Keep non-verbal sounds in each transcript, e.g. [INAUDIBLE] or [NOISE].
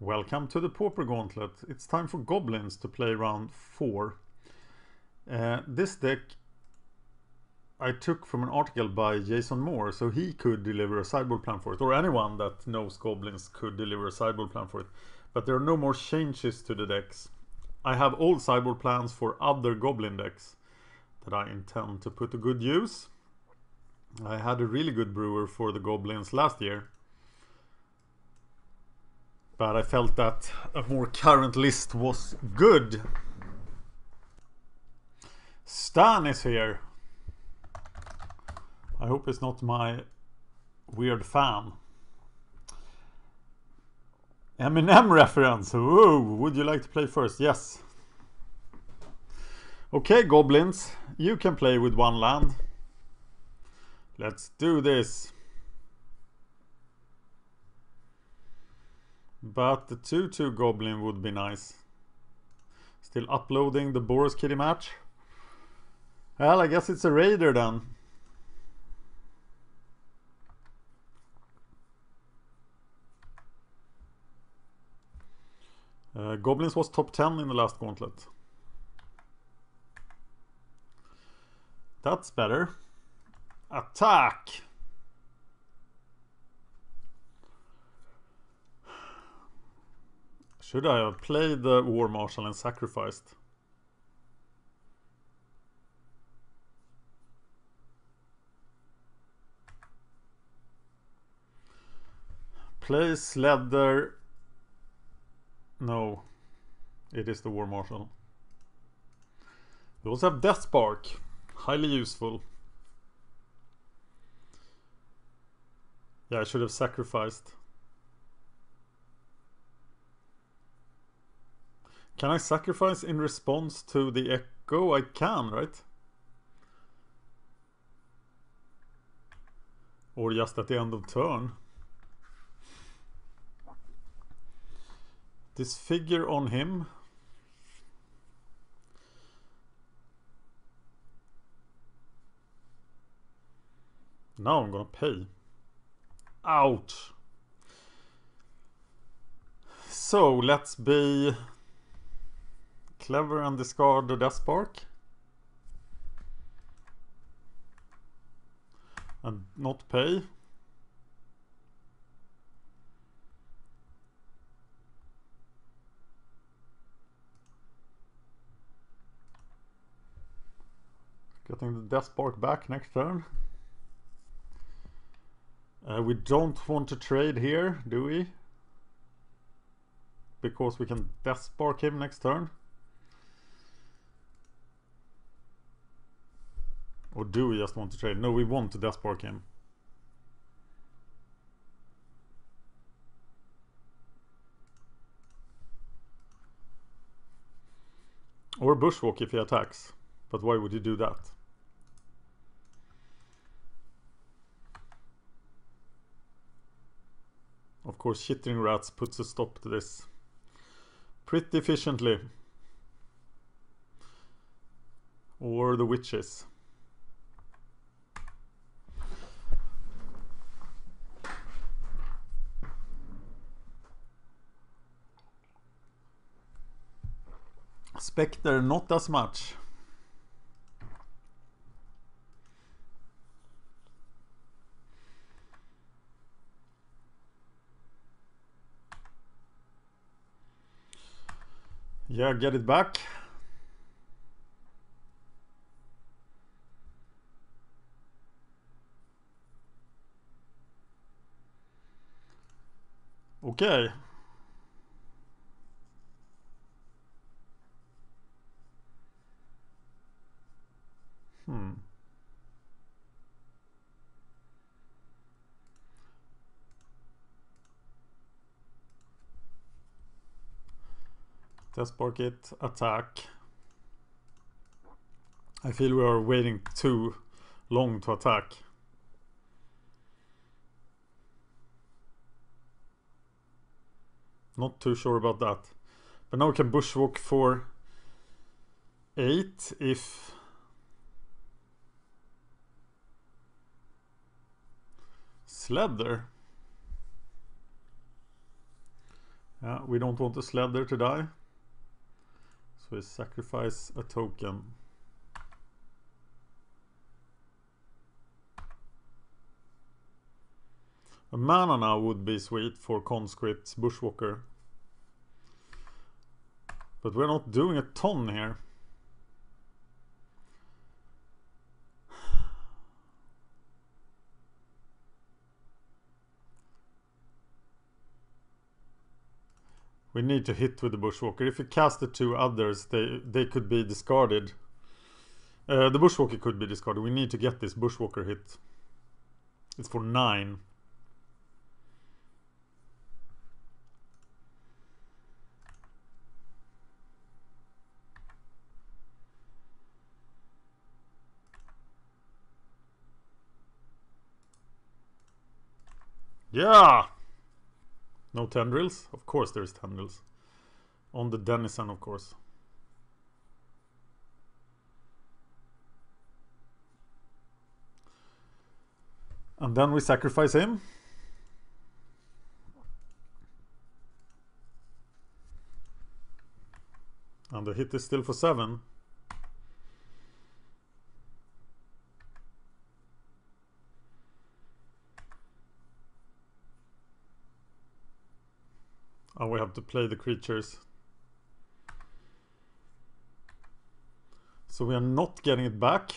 Welcome to the Pauper Gauntlet. It's time for Goblins to play round 4. Uh, this deck I took from an article by Jason Moore, so he could deliver a sideboard plan for it, or anyone that knows Goblins could deliver a sideboard plan for it. But there are no more changes to the decks. I have old sideboard plans for other Goblin decks that I intend to put to good use. I had a really good brewer for the Goblins last year. But I felt that a more current list was good. Stan is here. I hope it's not my weird fan. Eminem reference. Ooh, would you like to play first? Yes. Okay, goblins. You can play with one land. Let's do this. But the 2-2 goblin would be nice. Still uploading the Boros Kitty match. Well, I guess it's a raider then. Uh, Goblins was top 10 in the last gauntlet. That's better. Attack! Should I have played the War Marshal and sacrificed? Place leather. No. It is the War Marshal. We also have Death Spark. Highly useful. Yeah, I should have sacrificed. Can I sacrifice in response to the echo? I can, right? Or just at the end of turn. Disfigure on him. Now I'm gonna pay. Ouch. So let's be clever and discard the Death Spark. And not pay. Getting the Death Spark back next turn. Uh, we don't want to trade here, do we? Because we can Death Spark him next turn. Or do we just want to trade? No, we want to Death Spark him. Or Bushwhack if he attacks. But why would you do that? Of course, Chittering Rats puts a stop to this pretty efficiently. Or the Witches. Spectre, not as much. Yeah, get it back. Okay. Death Spark it, attack. I feel we are waiting too long to attack. Not too sure about that. But now we can bushwhack for 8 if Sledder. Yeah, we don't want the sledder to die. So we sacrifice a token. A mana now would be sweet for conscripts bushwhacker. But we're not doing a ton here. We need to hit with the Bushwhacker. If you cast the two others, they, they could be discarded. Uh, the Bushwhacker could be discarded. We need to get this Bushwhacker hit. It's for 9. Yeah! No tendrils? Of course there's tendrils. On the Denizen, of course. And then we sacrifice him. And the hit is still for 7. To play the creatures. So we are not getting it back.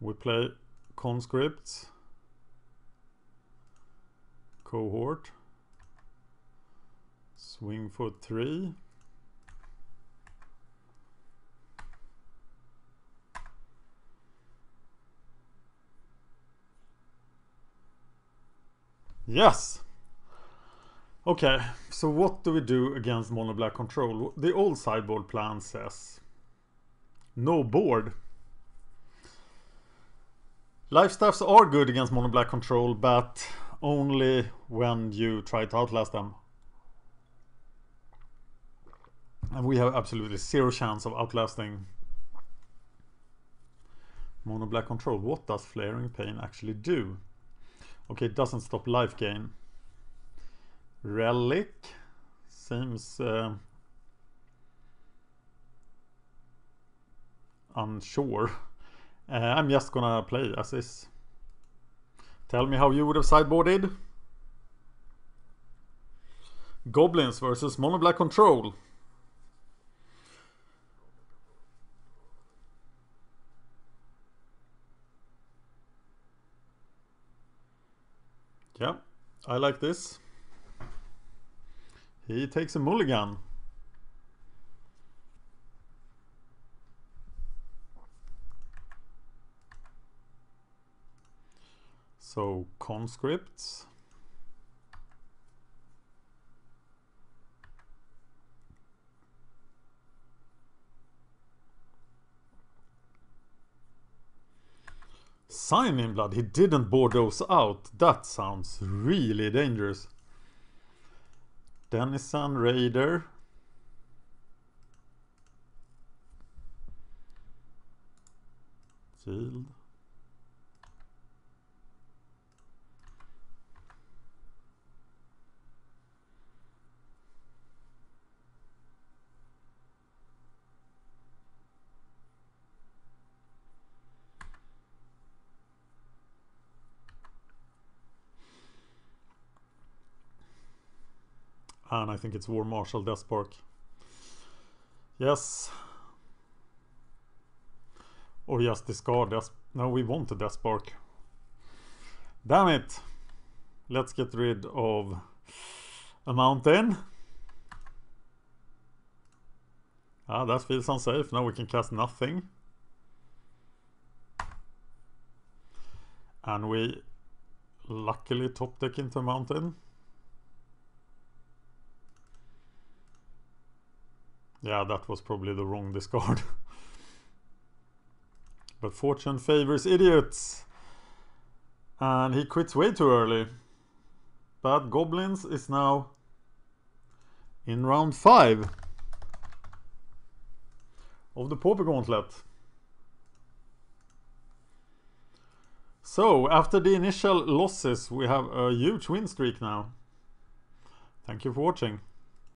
We play conscripts. Cohort. Swing for three. Yes! Okay, so what do we do against mono black control? The old sideboard plan says no board. Life staffs are good against mono black control, but only when you try to outlast them. And we have absolutely zero chance of outlasting mono black control. What does flaring pain actually do? Okay, it doesn't stop life gain. Relic seems uh, unsure. [LAUGHS] Uh, I'm just gonna play as is. Tell me how you would have sideboarded. Goblins versus Mono Black Control. Yeah, I like this. He takes a mulligan. So conscripts. Sign in blood. He didn't board those out. That sounds really dangerous. Denizen Raider. Shield. And I think it's War Marshal Deathspark. Yes. Or just discard Death... No, we want a Deathspark. Damn it! Let's get rid of a mountain. Ah, that feels unsafe. Now we can cast nothing. And we luckily top deck into a mountain. Yeah, that was probably the wrong discard. [LAUGHS] but fortune favors idiots. And he quits way too early. But Goblins is now in round 5 of the Pauper Gauntlet. So, after the initial losses, we have a huge win streak now. Thank you for watching.